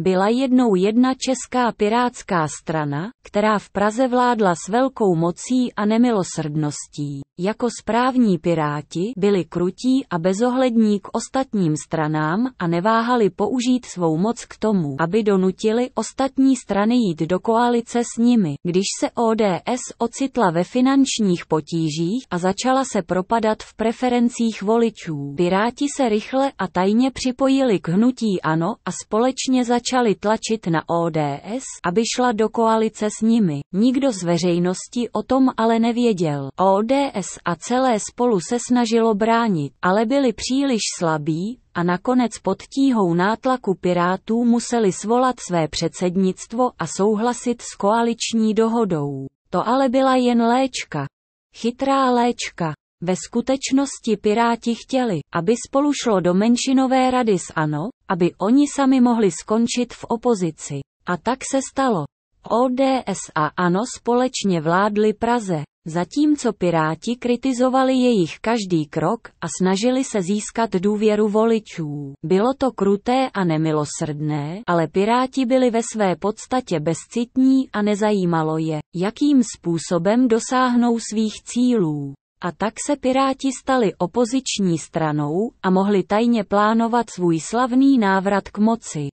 Byla jednou jedna česká pirátská strana, která v Praze vládla s velkou mocí a nemilosrdností. Jako správní piráti byli krutí a bezohlední k ostatním stranám a neváhali použít svou moc k tomu, aby donutili ostatní strany jít do koalice s nimi. Když se ODS ocitla ve finančních potížích a začala se propadat v preferencích voličů, piráti se rychle a tajně připojili k hnutí ANO a společně začali tlačit na ODS, aby šla do koalice s nimi. Nikdo z veřejnosti o tom ale nevěděl. ODS a celé spolu se snažilo bránit, ale byli příliš slabí, a nakonec pod tíhou nátlaku Pirátů museli svolat své předsednictvo a souhlasit s koaliční dohodou. To ale byla jen léčka. Chytrá léčka. Ve skutečnosti Piráti chtěli, aby spolu šlo do menšinové rady s ANO, aby oni sami mohli skončit v opozici. A tak se stalo. ODS a ANO společně vládli Praze, zatímco Piráti kritizovali jejich každý krok a snažili se získat důvěru voličů. Bylo to kruté a nemilosrdné, ale Piráti byli ve své podstatě bezcitní a nezajímalo je, jakým způsobem dosáhnou svých cílů. A tak se Piráti stali opoziční stranou a mohli tajně plánovat svůj slavný návrat k moci.